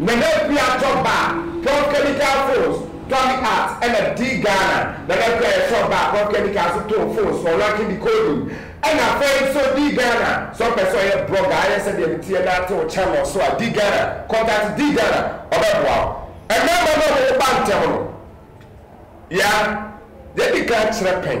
Na na fia tɔ ba a tɔn chemical foals tɔ ne art ɛna di Ghana na na fia yɛ shop ba a tɔn chemical so tɔn foals for lacking the coding ɛna afei nso di Ghana sɛ ɔpɛ sɛ ɔyɛ blogger ayɛ sɛdeɛ me teɛ na ate wo channel so a di Ghana contact di Ghana ɔbɛboa wo ɛmɛɛma na ɔmo ba ntɛm no ya yɛ di kan kyerɛ pɛn.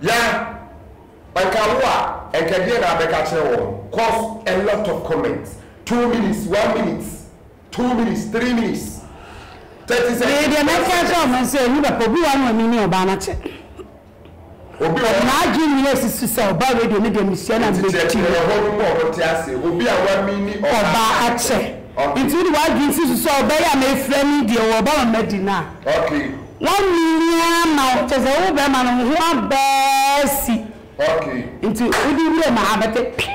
Yah, anka wo a, anka deɛn na abɛka akyerɛ wɔn? Cos a lot of comments, two minutes, one minute, two minutes, three minutes, thirty seconds, Medeɛ mɛka akyerɛ wɔn sɛ, Nnipa pa, obi wɔ ha na ɔnni ne ɔbaa no akyɛ? Obi a. N'adwene nyinaa si so sɛ ɔba radio no de mmusua na mmegye. Nti kyerɛkyerɛ ɛhɔ no bɔ ɔte ase. Obi a wamini ɔba. Ɔba akyɛ. Okay. Nti wode w'adwene si so sɛ ɔba yi a mefrɛ no yi deɛ ɔwɔ ɔba ma madi no a. Okay. Wamini amma wo. Kyerɛ sɛ wo barima no wo ho abɛsi. Okay. Nti wode wuram a abɛte pioo.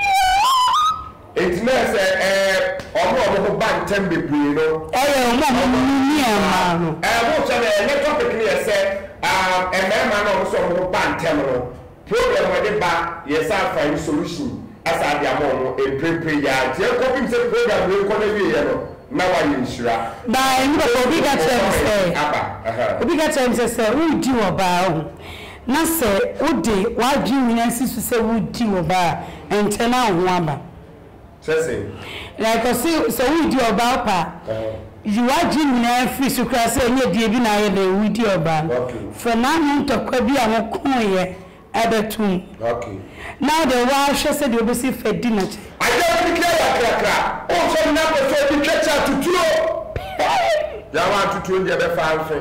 Enti na ɛsɛ sɛ ɛɛ ɔne ɔno ho ba ntɛm bebree no. Ɛyɛ wɔn a wɔn ho hia mmaa no. Ɛɛ mo sɛ na ɛnɛ topic no yɛ sɛ aah mmarima no a wɔn sɛ wɔn ho ba ntɛm no problem wɔn de ba yɛ sɛ afa ɛne solution asa ade ama wɔn mprempren yi ara nti yɛn kɔ pim sɛ program wei kɔ na wie yɛ no na wayɛ nhyira. By ne papa obi ka kyerɛ me sɛ obi ka kyerɛ me sɛ sɛ wo di ɔbaa ho na sɛ wode w'adwene nyinaa si so sɛ woredi ɔba a, ɛnkyɛ na wo ho aba. Kyerɛ sɛn? Like ɔse sɛ woredi ɔba apa a, yi w'adwene nyinaa firi so koraa sɛ ɛnyɛ die bi na ayɛ dɛn woredi ɔba no. Fa n'ano ntɔkwa bi a mokoeɛ bɛtom, na wode w'ahwɛ sɛdeɛ wobɛsi fa di no kyɛ. Aya wodi kra ya kra kra o sɛ wo na pɛsɛ obi twɛ kya to turo hey ya wa to turo ndeɛ bɛ fa nso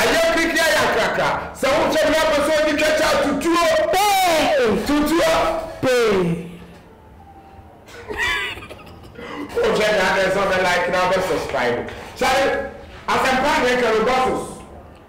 Aya wodi kra ya kra kra sɛ wo sɛ wo na pɛsɛ obi twɛ kya to turo hey to turo hey o sɛ ya dɛ sɛ bɛ like na bɛ subscribe Charlie asɛmpa ndeɛ kra no bɔ so.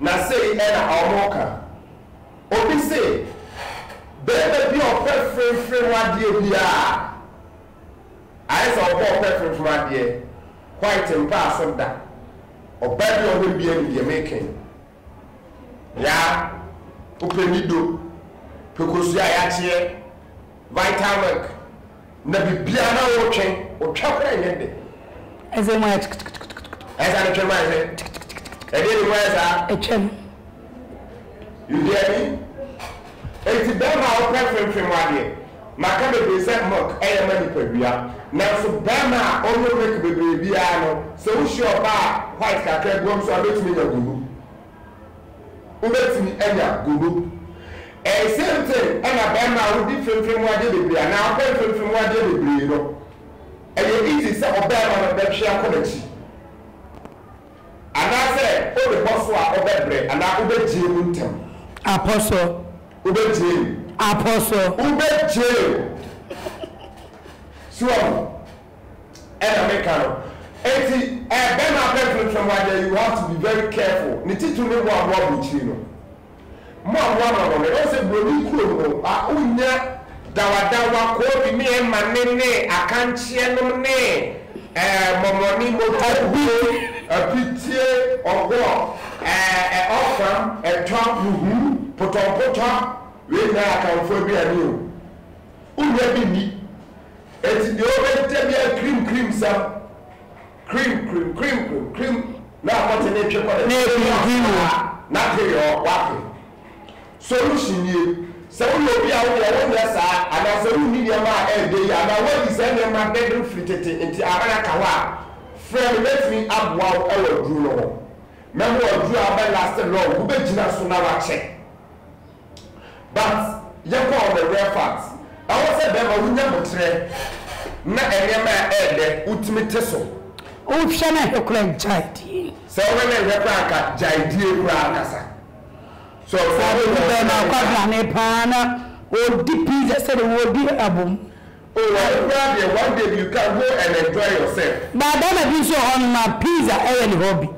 Na sei na wɔka, Obi se, Barima bi a ɔpɛ fremfrem adeɛ biara, ayɛ sɛ ɔbɔ ɔpɛ fremfrem adeɛ, white mpaa so da. Ɔbaa bi a ɔhwɛ bia nim deɛ meka yi. Yaa, wopɛ nido, pɛ kosua a yɛakyeɛ, vital milk. Na biribiara na ɔretwe, ɔtwa koraa nyɛ dɛ. Ɛsɛ mu ayɛ tsk-tsk-tsk-tsk. Ɛsɛ no twe mu ayɛ sɛ tsk-tsk-tsk-tsk. Ɛdeɛ ne mu ayɛ saa. Ɛtwa mu. You hear me? Enti bɛɛma a ɔpɛ mfemfem mu adeɛ, maka bebree sɛ milk yɛ ma nipadua, nanso bɛɛma a ɔnom milk bebree biara no, sɛ wohyia ɔbaa a white kakra bi wɔ mu so a, bɛtumi anya gono. Wobɛtumi anya gono. Ɛyɛ same thing ɛna bɛɛma a wodi fimfim mu adeɛ bebree anaa ɔpɛ mfimfim mu adeɛ bebree no ɛyɛ easy sɛ ɔbɛɛma no bɛtwe akɔ nakyi anaasɛ ode bɔso a ɔbɛbrɛ anaa wobɛgyee mu ntɛm. Apɔsɔ. Wobɛgyee mu. Apɔsɔ. Wobɛgyee mu. So wahu? ɛna meka no. Enti ɛɛ bɛma bɛ mfemfam ha deɛ you have to be very careful, ne titiri ne mo a mo aburokyiri no. Mo a mo ama bɔne, wɔn sɛ buroni kurom no a wonya dawadawa, koobi ne ɛmane ne akankyeɛ nom ne ɛɛ mɔmɔne, motobuo, apitie, ɔgɔ, ɛɛ ɛ ɔfam, ɛtɔ, huhu, potɔmpotɔ, wei nyinaa yɛ akanfoɔ aduane o. Wonya bi nni. Enti deɛ ɔbɛdeda biara krim krim sam, krim krim krim krim krim na akɔte ne ntwe kɔ ne krim krim krim o na te yɛ hɔ wate. Solution nie, sɛ woyɛ obi a wodeɛ wonyɛ saa anaa sɛ wonni nneɛma a ɛɛdɛ yi anaa woadi saa nneɛma dɛdɛm firi tete nti aban aka hɔ a, frɛ me mɛtumi aboa wo wɔ aduro no ho. Mɛma wo aduro a wobɛ laste long, wobɛgyina so na wakyɛ. But yɛ kɔ on the real fact ɛwɔ sɛ bɛɛma wo nya boterɛ na ɛneɛma a ɛɛdɛ wo tumi te so. Wo hwɛ na hwɛ koraa gyae die. Sɛ wo hwɛ na hwɛ koraa anka gyae die koraa ankasa so ɔfɛ Ade bi bɛɛma akwadaa no paa na ɔdi pizza sɛdeɛ wɔ ɔdi abom. Oh ɛno koraa deɛ one day you can go and enjoy yourself. But bɛɛma bi nso wɔ hɔ nom a pizza ɛyɛ ne hobby.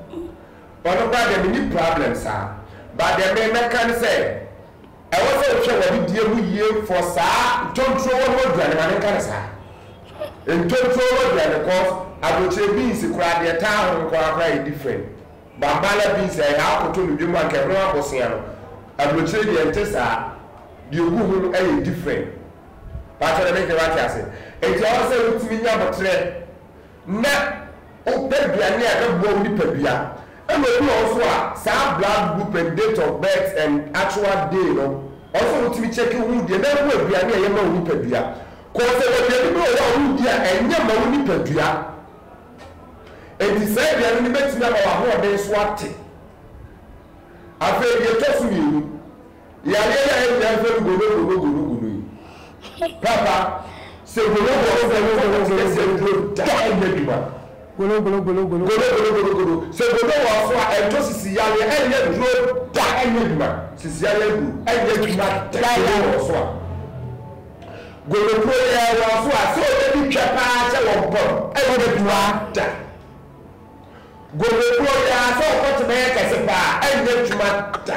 Ɔno koraa deɛ menni problem saa but deɛ me mɛka ne sɛ ɛwɔ sɛ wohwɛ w'adedie ho yie for saa ntontrowa mu aduane ma menka no saa ntontrowa aduane cos abrokyire beans koraa deɛ ɛtaa ho nko ara koraa yɛ different bambala beans ɛyɛ a wokɔtɔ no dwam a nka ɛho abosea no abrokyire deɛ ɛnte saa deɛ ɛgu ho yɛ different pakyɛ na mehwɛ wate ase nti ɛwɔ sɛ wotumi nya boterɛ na wopɛ aduane a ɛbɛboa wo nipadua. Ɛna obi wɔ hɔ nso a saa blood group and date of birth and actual day no ɔno sɛ wotumi check wo deɛ na ɛho aduane a ɛyɛ ma wo nipadua. Cause ɛwɔ aduane bi wɔ hɔ a wodi a ɛnyɛ ma wo nipadua. Enti saa aduane no bɛtumi ama w'ahoɔden so ate. Afei deɛ ɛtɔ so mmienu. Yareɛ yi a yɛtaa frɛ no gonogonogonogono yi, papa, sɛ gonogono no bɛn no focus kɛseɛ no duro da ɛnyɛ adwuma. Gonogonogonogono. Gonogonogonogono. Sɛ gono wɔ so a ɛtɔ sisi yareɛ ɛnyɛ duro da ɛnyɛ adwuma. Sisi yareɛ duro ɛnyɛ adwuma da gono wɔ so a. Gonokuro yɛ wɔ so a sɛ ɔbɛdi twɛ paa sɛ wɔ mpam ɛnyɛ adwuma da. Gonokuro yɛ a sɛ ɔkɔte bɛyɛ kɛse paa ɛnyɛ adwuma da.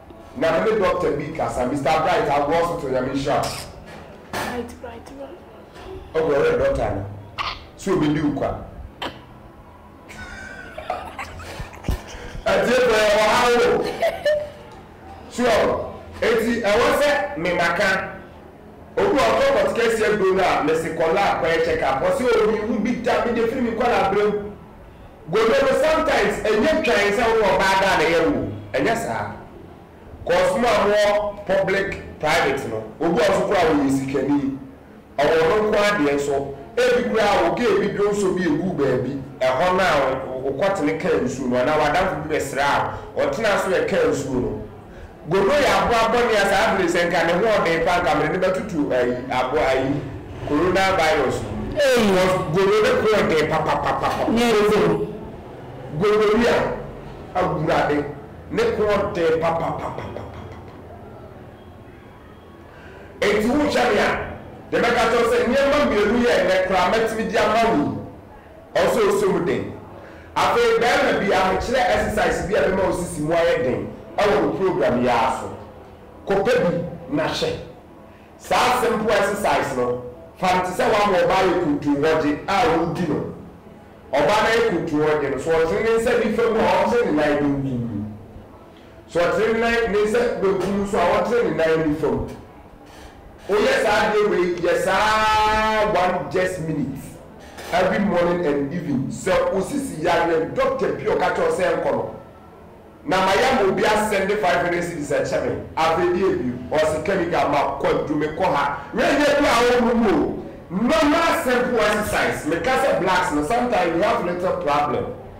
Nyame ne doctor bi kasa. Mister Bright agoa ɔsoto Nyame nhyira wo. Bright bright bright. Ɔbrɛ woyɛ doctor ana? Sɛ obedi wo kwa. Atiefo yɛ wɔ ha oo. Sure o. Enti ɛwɔ sɛ me maka. Obi wɔ hɔ ɔtɔ pɔtekasia duro no a mese kɔ lab kɔyɛ check up ɔse oo menhu bi da mede firi me nkwadaa berɛ mu. Godo no sometimes ɛnyɛ twan sɛ wone ɔbaa da a na ɛyɛ wo o, ɛnyɛ saa. Cause mo a mowɔ public private no, obi wɔ hɔ nso koraa a ɔyɛ sikani, ɔwɔ ɔno nko ara deɛ nso, ebi koraa a wo gay bi dwonsɔ bi ɛguu baabi, ɛhɔ no a wokɔtene kaa nsuo no anaa w'adamfo bi bɛsraa wo, ɔtenaa so ɛkaa nsuo no. Gono yɛ aboa bɔne a saa bere sɛ nka ne ho ɔden paa nka mede no bɛtoto ayi aboa ayi Corona virus no mu cos gono ne ho ɔden papapapapa gono gonorrhea awurade ne ho ɔden papapapapapa enti wohwɛ me a deɛ mɛka kyerɛ wo sɛ nneɛma mmienu yɛ ɛnnɛ koraa mɛtumi de ama wo yi Ɔsɔ osu mu den. Afei barima bi abɛkyerɛ exercise bi a ɛbɛma wo sisi mu ayɛ den wɔ wo program yi ara so. Kɔpɛ bi na hyɛ. Saa simple exercise no, fa no te sɛ woama ɔbaa yɛ kuntuuhɔgye a woredi no. Ɔbaa no ayɛ kuntuuhɔgye no, so ɔtene ne nsa nifa mu a ɔnhyɛ ne nan benkum mu. So ɔtene ne nan ne nsa benkum nso a, ɔntene ne nan nifa mu. Oyɛ saa adeɛ wei yɛ saa ara one just minute every morning and evening. Sɛ wo sisi yareɛ no, doctor bi a ɔka kyerɛ wo sɛ nkɔ no, na mayɛ ama obi a sɛnde five hundred cedis ɛkyɛ me, afei deɛ bio, ɔse chemical ma kɔ adwumi kɔ ha. Wei nyɛ aduro a wɔnom o, normal simple exercise. Meka sɛ blacks no sometimes we have little problem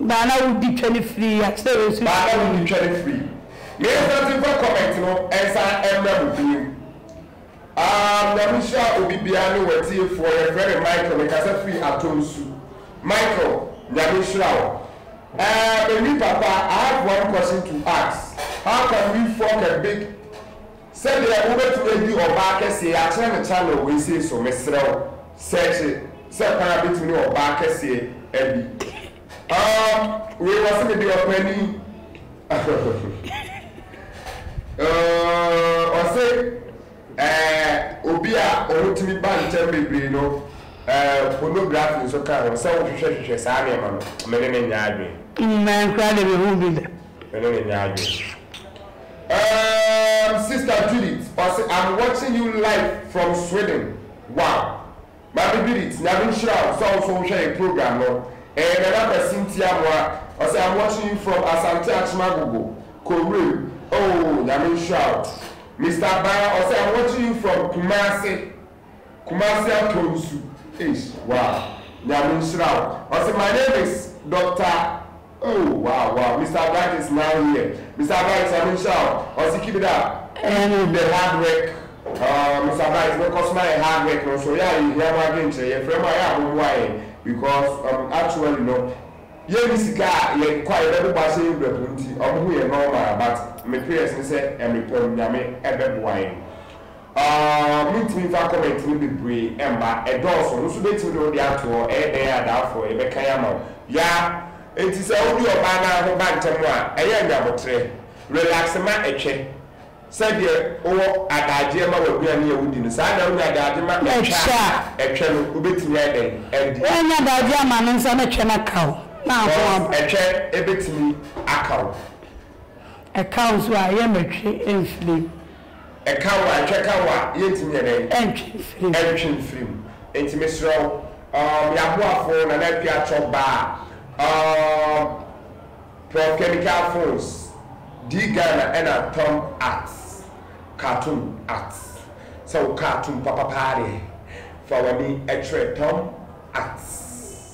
Baa na wo di twɛ no firi akyerɛ yɛn so. Baa na wo di twɛ no firi. Me nsa ti fa comment no nsan ɛmra mu bio aah nyame nhyira obi biaa ne watie foɔ yɛ frɛ me Michael me kasa firi atɔ nsu Michael nyame nhyira wo aah me wi papa I have one question to ask how can we fork a big Sɛdeɛ wobɛtumi adi ɔbaa kɛseɛ yi akyerɛ me channel wei sei so mesrɛ wo searche sɛ kwan a bɛtumi ne ɔbaa kɛseɛ adi aah wei wɔse mede ɔpanin ooh ɔse ɛɛh obi a ɔmo tumi ba nkyɛm bebree no ɛɛh pornography nso ka ho sɛ wohwehwɛ hwehwɛ saa nneɛma no me ne no nyɛ adwene. Mɛn koraa deɛ mehuu bi da. Me ne no nyɛ adwene. Erm sister Judith ɔse am watching you live from Sweden wow maame Judith nyame nhyira wo sɛ wo nso wohwɛ yɛn program no ɛɛ Nana Kwasi Ntiamoa ɔse am watching you from Asante Akyemagogo Kowuram oo nyame nhyira wo Mister Abaa ɔse am watching you from Kumasi. Kumasi atɔ nsu eish wow nyame nhyira wo ɔse my name is Doctor oh wow wow Mister Bright is now here Mister Bright nyame nhyira wo ɔse keep it up keep the hard work uh Mister Bright me kɔ so ma yɛ hard work no nso yɛ a yɛ hia mo adwenkyerɛ yɛ frɛ mo a yɛ a mo mmoa yɛn because um actually no yɛ nni sika a yɛ kɔ a yɛ bɛ bobɔ ahyɛ yɛn wura po nti ɔmo ho yɛ normal but me prayers ne sɛ ɛmepɔn nyame ɛbɛ boa yɛn. Aww mentumi mfa comment no bebree mma, ɛdɔɔso, no nso bɛtumi de wo deɛ ato hɔ, ɛyɛ dɛn a daafoɔ yɛbɛkan ama wo, yaa, enti sɛ wode ɔbaa no ara ho ba ntɛm a, ɛyɛ nyaboterɛ, relax ma ɛtwɛ, sɛdeɛ wowɔ adaagyeɛ ma w'aduane a wodi no, saa na wonya adaagye ma ɛtwɛ a, ɛtwɛ no wobɛtumi ayɛ dɛn adi? Woannya adaagye amma no nso a na ɛtwɛ no aka wo, na aho aba. Cos ɛtwɛ bɛtumi aka wo. Ɛka wo nso a, ɛyɛ mɛtwe mfiri mu. Ɛka wo a, nhwɛ ka wo a, yɛntumi yɛ dɛn? Ɛntwe mfiri mu. Ɛntwe mfiri mu. Enti mesrɛ wo, um, yɛn aboafo, Nana Appiah Atsor Baa, um, Prof. Kemike Afonz, Dee Ghana, ɛna Thumb Art, Cartoon Art. Sɛ wo cartoon papa paa deɛ, fa w'ani kyerɛ Thumb Art.